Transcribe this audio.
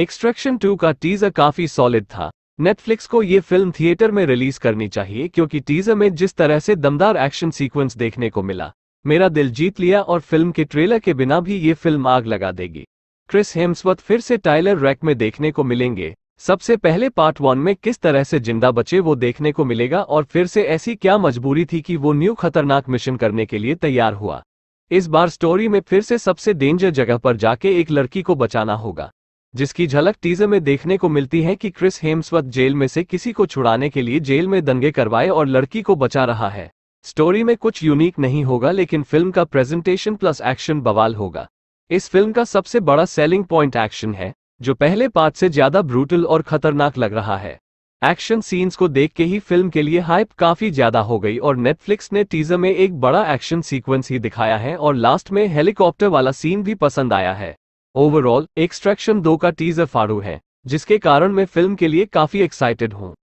Extraction 2 का teaser काफ़ी solid था। नेटफ्लिक्स को ये फ़िल्म थिएटर में रिलीज़ करनी चाहिए क्योंकि टीजर में जिस तरह से दमदार एक्शन सीक्वेंस देखने को मिला, मेरा दिल जीत लिया और फ़िल्म के ट्रेलर के बिना भी ये फ़िल्म आग लगा देगी। क्रिस हेम्सवर्थ फिर से टाइलर रैक में देखने को मिलेंगे। सबसे पहले पार्ट वन में किस तरह से ज़िंदा बचे वो देखने को मिलेगा और फिर से ऐसी क्या मजबूरी थी कि वो न्यू खतरनाक मिशन करने के लिए तैयार हुआ। इस बार स्टोरी में फिर से सबसे डेंजर जगह पर जाके एक लड़की को बचाना होगा। जिसकी झलक टीजर में देखने को मिलती है कि क्रिस हेम्सवर्थ जेल में से किसी को छुड़ाने के लिए जेल में दंगे करवाए और लड़की को बचा रहा है। स्टोरी में कुछ यूनिक नहीं होगा, लेकिन फ़िल्म का प्रेजेंटेशन प्लस एक्शन बवाल होगा। इस फ़िल्म का सबसे बड़ा सेलिंग पॉइंट एक्शन है, जो पहले पार्ट से ज़्यादा ब्रूटल और खतरनाक लग रहा है। एक्शन सीन्स को देख के ही फ़िल्म के लिए हाइप काफ़ी ज़्यादा हो गई और नेटफ्लिक्स ने टीजर में एक बड़ा एक्शन सीक्वेंस ही दिखाया है और लास्ट में हेलीकॉप्टर वाला सीन भी पसंद आया है। ओवरऑल एक्सट्रैक्शन दो का टीजर फाड़ू है, जिसके कारण मैं फ़िल्म के लिए काफ़ी एक्साइटेड हूँ।